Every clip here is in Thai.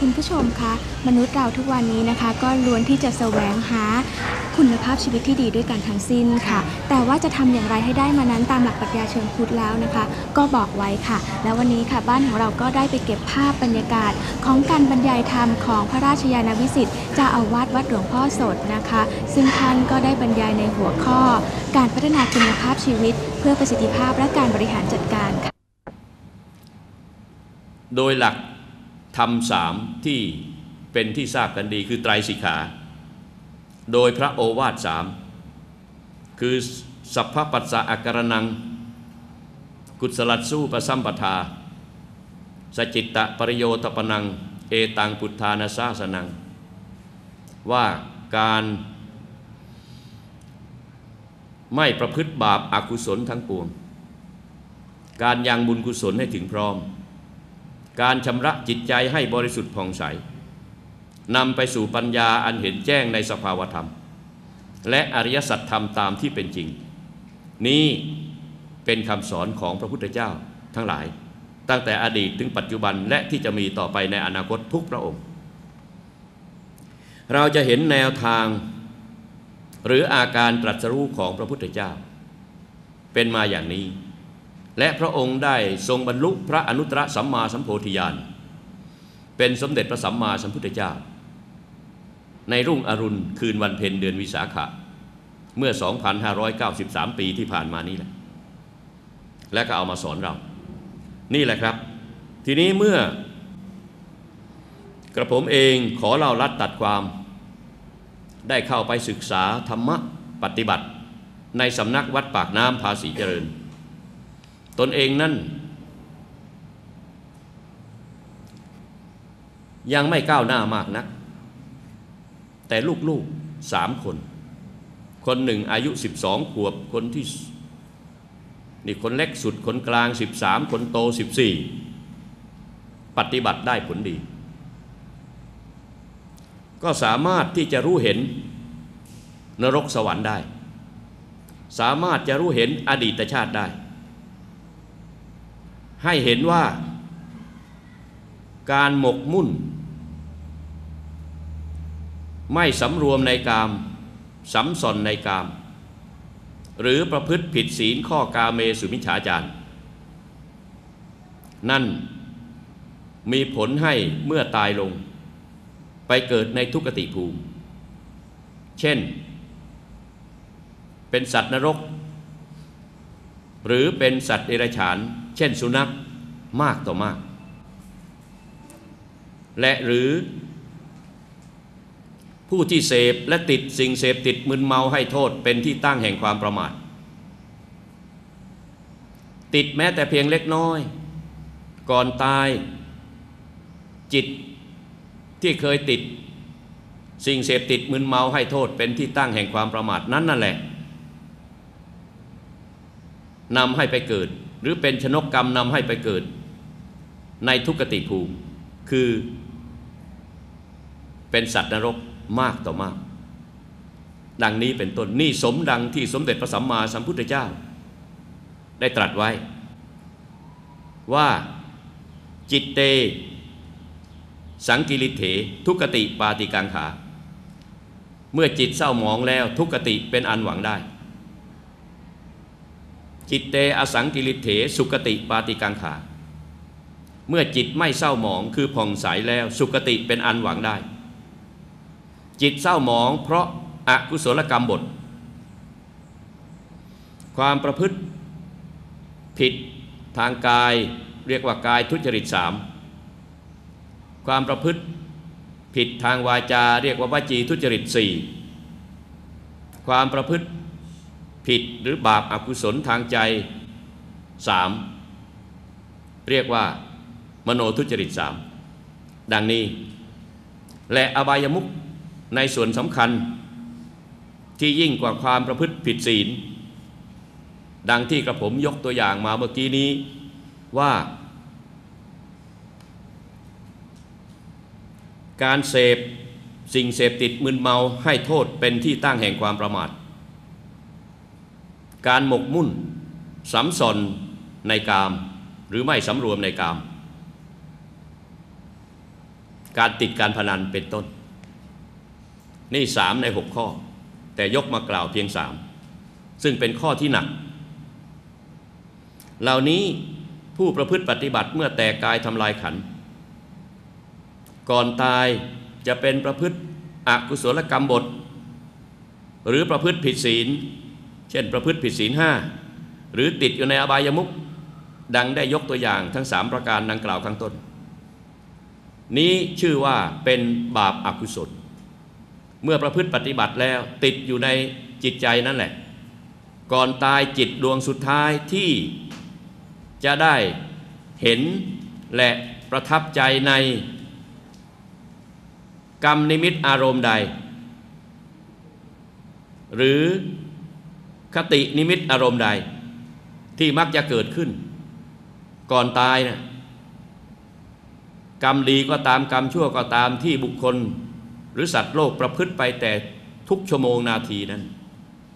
คุณผู้ชมคะ มนุษย์เราทุกวันนี้นะคะ ก็ล้วนที่จะแสวงหาคุณภาพชีวิตที่ดีด้วยกันทั้งสิ้นค่ะ แต่ว่าจะทำอย่างไรให้ได้มานั้นตามหลักปรัชญาเชิงพุทธแล้วนะคะ ก็บอกไว้ค่ะ แล้ววันนี้ค่ะบ้านของเราก็ได้ไปเก็บภาพบรรยากาศของการบรรยายธรรมของพระราชยานวิสิทธิ์เจ้าอาวาสวัดหลวงพ่อสดนะคะ ซึ่งท่านก็ได้บรรยายในหัวข้อ การพัฒนาคุณภาพชีวิต เพื่อประสิทธิภาพและการบริหารจัดการค่ะ โดยหลัก รมสามที่เป็นที่ทราบกันดีคือไตรสิกขา โดยพระโอวาทสามคือสัพพปัสสะอาการนัง กุศลัดสู้ประสัมปทา สจิตตะปริโยตปนัง เอตังพุทธานาสาสนัง ว่าการไม่ประพฤติบาปอากุศลทั้งปวง การยังบุญกุศลให้ถึงพร้อม การชำระจิตใจให้บริสุทธิ์ผ่องใสนำไปสู่ปัญญาอันเห็นแจ้งในสภาวธรรม และอริยสัจธรรมตามที่เป็นจริง นี้เป็นคำสอนของพระพุทธเจ้าทั้งหลาย ตั้งแต่อดีตถึงปัจจุบันและที่จะมีต่อไปในอนาคตทุกพระองค์ เราจะเห็นแนวทางหรืออาการตรัสรู้ของพระพุทธเจ้า เป็นมาอย่างนี้ และพระองค์ได้ทรงบรรลุพระอนุตตรสัมมาสัมโพธิญาณ เป็นสมเด็จพระสัมมาสัมพุทธเจ้า ในรุ่งอรุณคืนวันเพ็ญเดือนวิสาขะเมื่อ 2,593 ปีที่ผ่านมานี้แหละ และก็เอามาสอนเรา นี่แหละครับ ทีนี้เมื่อกระผมเองขอเล่าลัดตัดความ ได้เข้าไปศึกษาธรรมะปฏิบัติ ในสำนักวัดปากน้ำภาษีเจริญ ตนเองนั่นยังไม่ก้าวหน้ามากนัก แต่ลูกๆสามคน คนหนึ่งอายุ 12 ขวบคนที่นี่คนเล็กสุดคนกลาง 13 คนโต 14 ปฏิบัติได้ผลดี ก็สามารถที่จะรู้เห็นนรกสวรรค์ได้ สามารถจะรู้เห็นอดีตชาติได้ ให้เห็นว่าการหมกมุ่น ไม่สำรวมในกามสำสอนในกาม หรือประพฤติผิดศีลข้อกาเมสุมิชฌาจารนั่นมีผลให้เมื่อตายลง ไปเกิดในทุกติภูมิ เช่น เป็นสัตว์นรก หรือเป็นสัตว์เดรัจฉาน ช่นสุนัขมากต่อมาก และหรือ ผู้ที่เสพและติดสิ่งเสพติดมึนเมาให้โทษเป็นที่ตั้งแห่งความประมาท ติดแม้แต่เพียงเล็กน้อย ก่อนตาย จิตที่เคยติด สิ่งเสพติดมึนเมาให้โทษเป็นที่ตั้งแห่งความประมาทนั้นนั่นแหละนำให้ไปเกิด หรือเป็นชนกกรรมนำให้ไปเกิด ในทุกติภูมิ คือ เป็นสัตว์นรกมากต่อมาก ดังนี้เป็นต้นนี่สมดังที่สมเด็จพระสัมมาสัมพุทธเจ้า ได้ตรัสไว้ ว่าจิตเต สังกิริเถ ทุกติปาติกังขา เมื่อจิตเศร้าหมองแล้วทุกติเป็นอันหวังได้ จิตเตอสังกิริเถสุกติปาติกังขา เมื่อจิตไม่เศร้าหมองคือผ่องใสแล้วสุกติเป็นอันหวังได้ จิตเศร้าหมองเพราะอากุศลกรรมบท ความประพฤติผิดทางกายเรียกว่ากายทุจริตสามความประพฤติผิดทางวาจา เรียกว่าวาจีทุจริตสี่ความประพฤติ ผิดหรือบาปอากุศลทางใจสามเรียกว่ามโนทุจริตสามดังนี้ และอบายมุขในส่วนสำคัญ ที่ยิ่งกว่าความประพฤติผิดศีล ดังที่กระผมยกตัวอย่างมาเมื่อกี้นี้ว่าการเสพสิ่งเสพติดมึนเมาให้โทษเป็นที่ตั้งแห่งความประมาท การหมกมุ่นสำสนในกาม หรือไม่สำรวมในกาม การติดการพนันเป็นต้น นี่สามในหกข้อ แต่ยกมากล่าวเพียงสามซึ่งเป็นข้อที่หนัก เหล่านี้ผู้ประพฤติปฏิบัติเมื่อแตกกายทำลายขัน ก่อนตายจะเป็นประพฤติอกุศลกรรมบท หรือประพฤติผิดศีล เช่น ประพฤติผิดศีลห้าหรือติดอยู่ในอบายมุขดังได้ยกตัวอย่างทั้งสามประการดังกล่าวข้างต้น นี้ชื่อว่าเป็นบาปอากุศล เมื่อประพฤติปฏิบัติแล้วติดอยู่ในจิตใจนั่นแหละ ก่อนตายจิตดวงสุดท้ายที่จะได้เห็นและประทับใจในกรรมนิมิตอารมณ์ใด หรือ คตินิมิตอารมณ์ใด ที่มักจะเกิดขึ้น ก่อนตายนะกรรมดีก็ตามกรรมชั่วก็ตามที่บุคคล หรือสัตว์โลกประพฤติไปแต่ทุกชั่วโมงนาทีนั้น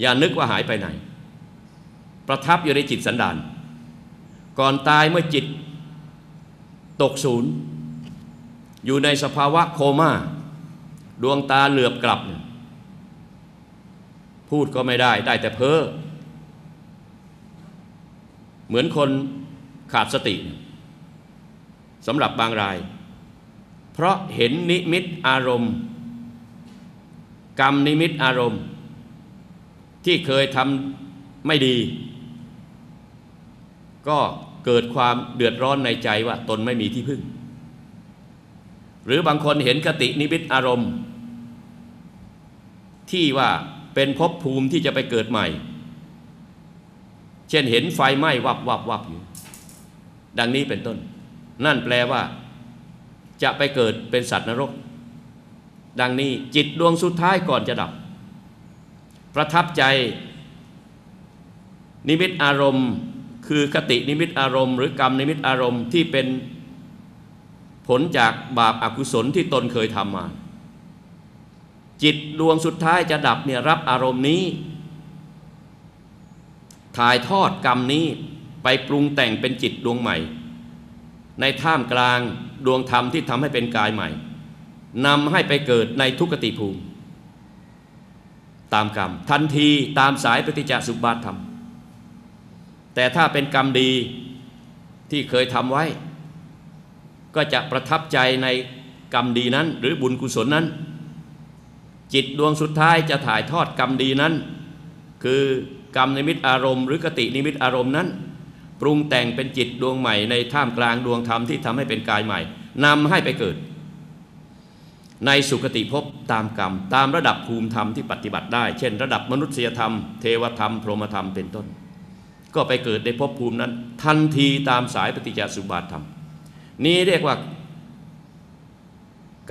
อย่านึกว่าหายไปไหน ประทับอยู่ในจิตสันดานก่อนตายเมื่อจิตตกศูนย์ อยู่ในสภาวะโคม่า ดวงตาเหลือบกลับเนี่ย พูดก็ไม่ได้ได้แต่เพ้อเหมือนคนขาดสติสำหรับบางราย เพราะเห็นนิมิตอารมณ์ กรรมนิมิตอารมณ์ ที่เคยทำไม่ดี ก็เกิดความเดือดร้อนในใจว่าตนไม่มีที่พึ่ง หรือบางคนเห็นคตินิมิตอารมณ์ ที่ว่า เป็นภพภูมิที่จะไปเกิดใหม่ เช่นเห็นไฟไหม้วับวับวับอยู่ ดังนี้เป็นต้น นั่นแปลว่า จะไปเกิดเป็นสัตว์นรก ดังนี้จิตดวงสุดท้ายก่อนจะดับ ประทับใจ นิมิตอารมณ์ คือคตินิมิตอารมณ์ หรือกรรมนิมิตอารมณ์ที่เป็นผลจากบาปอากุศลที่ตนเคยทำมา จิตดวงสุดท้ายจะดับเนี่ยรับอารมณ์นี้ ถ่ายทอดกรรมนี้ไปปรุงแต่งเป็นจิตดวงใหม่ ในท่ามกลางดวงธรรมที่ทำให้เป็นกายใหม่นำให้ไปเกิดในทุกติภูมิ ตามกรรม ทันทีตามสายปฏิจจสุบาทธรรม แต่ถ้าเป็นกรรมดีที่เคยทำไว้ ก็จะประทับใจในกรรมดีนั้น หรือบุญกุศลนั้น จิตดวงสุดท้ายจะถ่ายทอดกรรมดีนั้น คือกรรมนิมิตอารมณ์หรือกตินิมิตอารมณ์นั้น ปรุงแต่งเป็นจิตดวงใหม่ในท่ามกลางดวงธรรมที่ทำให้เป็นกายใหม่นำให้ไปเกิด ในสุคติภพตามกรรม ตามระดับภูมิธรรมที่ปฏิบัติได้ เช่น ระดับมนุษยธรรม เทวธรรม พรหมธรรมเป็นต้น ก็ไปเกิดในภพภูมินั้น ทันทีตามสายปฏิจจสุบาทธรรม นี้เรียกว่า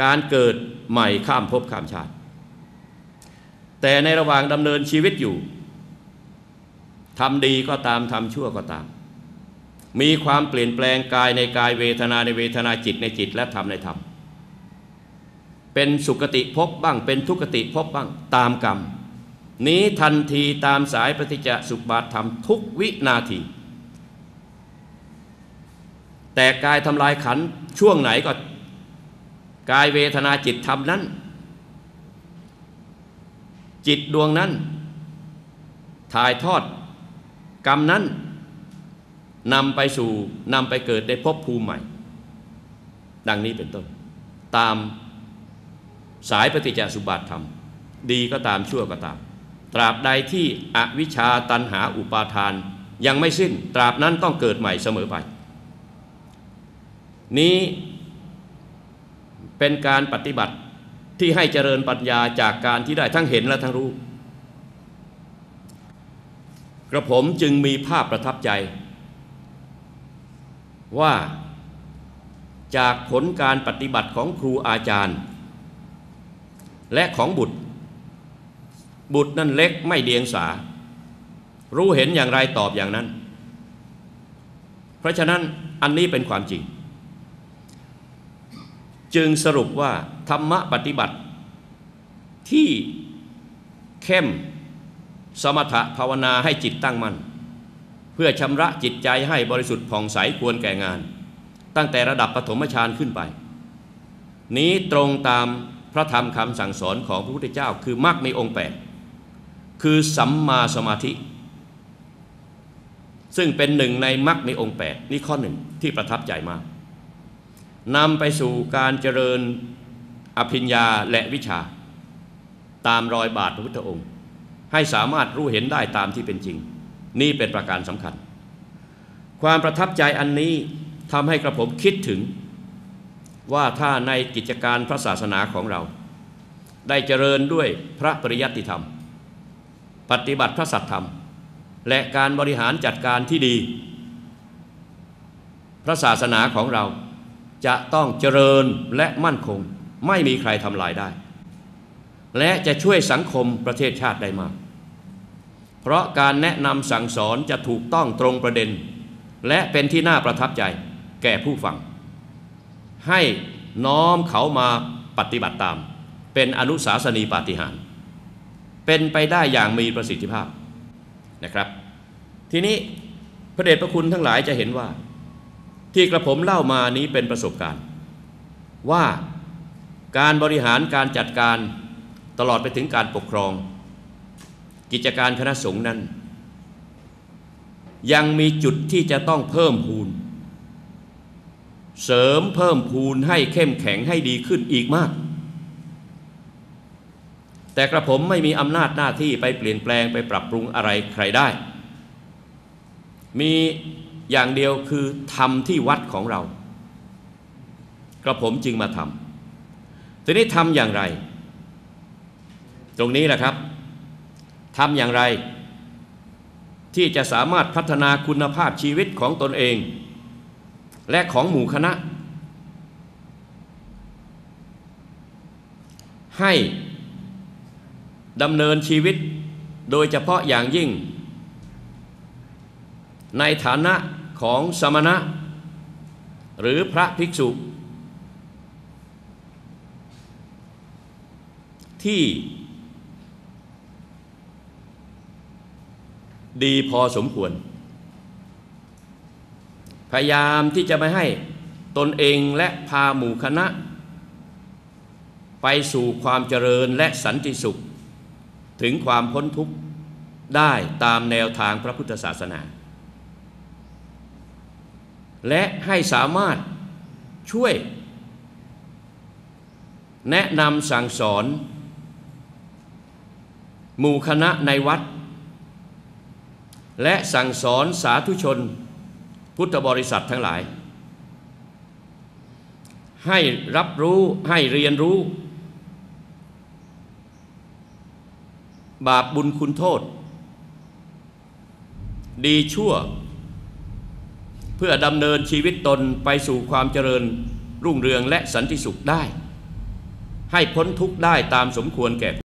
การเกิดใหม่ข้ามภพข้ามชาติ แต่ในระหว่างดำเนินชีวิตอยู่ทำดีก็ตามทำชั่วก็ตาม มีความเปลี่ยนแปลงกายในกายเวทนาในเวทนาจิตในจิตและธรรมในธรรมเป็นสุคติพบบ้างเป็นทุกติพบบ้างตามกรรม นี้ทันทีตามสายปฏิจจสุบาทธรรมทุกวินาที แต่กายทำลายขันช่วงไหนก็ กายเวทนาจิตธรรมนั้น จิตดวงนั้น ถ่ายทอดกรรมนั้นนำไปสู่นำไปเกิดในภพภูมิใหม่ ดังนี้เป็นต้น ตามสายปฏิจจสุบาทธรรม ดีก็ตามชั่วก็ตาม ตราบใดที่อวิชชาตันหาอุปาทานยังไม่สิ้น ตราบนั้นต้องเกิดใหม่เสมอไป นี้เป็นการปฏิบัติ ที่ให้เจริญปัญญาจากการที่ได้ทั้งเห็นและทั้งรู้ กระผมจึงมีภาพประทับใจ ว่าจากผลการปฏิบัติของครูอาจารย์ และของบุตร บุตรนั่นเล็กไม่เดียงสา รู้เห็นอย่างไรตอบอย่างนั้น เพราะฉะนั้นอันนี้เป็นความจริง จึงสรุปว่าธรรมะปฏิบัติ ที่เข้มสมถะภาวนาให้จิตตั้งมัน่นเพื่อชำระจิตใจให้บริสุทธิ์ผ่องใสควรแก่งาน ตั้งแต่ระดับปฐมฌานขึ้นไป นี้ตรงตามพระธรรมคำสั่งสอนของพระพุทธเจ้าคือมรรคมีองค์แปดคือสัมมาสมาธิ ซึ่งเป็นหนึ่งในมรรคมีองค์แปดนี่ข้อหนึ่งที่ประทับใจมาก นำไปสู่การเจริญอภิญญาและวิชา ตามรอยบาทพระพุทธองค์ ให้สามารถรู้เห็นได้ตามที่เป็นจริง นี่เป็นประการสำคัญ ความประทับใจอันนี้ทำให้กระผมคิดถึง ว่าถ้าในกิจการพระศาสนาของเรา ได้เจริญด้วยพระปริยัติธรรม ปฏิบัติพระสัตธรรม และการบริหารจัดการที่ดี พระศาสนาของเรา จะต้องเจริญและมั่นคง ไม่มีใครทำลายได้ และจะช่วยสังคมประเทศชาติได้มาก เพราะการแนะนำสั่งสอนจะถูกต้องตรงประเด็น และเป็นที่น่าประทับใจแก่ผู้ฟัง ให้น้อมเขามาปฏิบัติตาม เป็นอนุสาสนีปาฏิหาริย์เป็นไปได้อย่างมีประสิทธิภาพนะครับ ทีนี้พระเดชพระคุณทั้งหลายจะเห็นว่า ที่กระผมเล่ามานี้เป็นประสบการณ์ ว่าการบริหารการจัดการตลอดไปถึงการปกครอง กิจการคณะสงฆ์นั้น ยังมีจุดที่จะต้องเพิ่มพูน เสริมเพิ่มพูนให้เข้มแข็งให้ดีขึ้นอีกมาก แต่กระผมไม่มีอำนาจหน้าที่ไปเปลี่ยนแปลงไปปรับปรุงอะไรใครได้ มี อย่างเดียวคือทำที่วัดของเรากระผมจึงมาทำทีนี้ทำอย่างไร ตรงนี้แหละครับทำอย่างไร ที่จะสามารถพัฒนาคุณภาพชีวิตของตนเอง และของหมู่คณะ ให้ดำเนินชีวิตโดยเฉพาะอย่างยิ่ง ในฐานะของสมณะ หรือพระภิกษุ ที่ดีพอสมควร พยายามที่จะไม่ให้ตนเองและพาหมู่คณะ ไปสู่ความเจริญและสันติสุข ถึงความพ้นทุกข์ได้ตามแนวทางพระพุทธศาสนา และให้สามารถช่วย แนะนำสั่งสอน หมู่คณะในวัด และสั่งสอนสาธุชน พุทธบริษัททั้งหลาย ให้รับรู้ให้เรียนรู้ บาปบุญคุณโทษ ดีชั่ว เพื่อดำเนินชีวิตตนไปสู่ความเจริญรุ่งเรืองและสันติสุขได้ ให้พ้นทุกข์ได้ตามสมควรแก่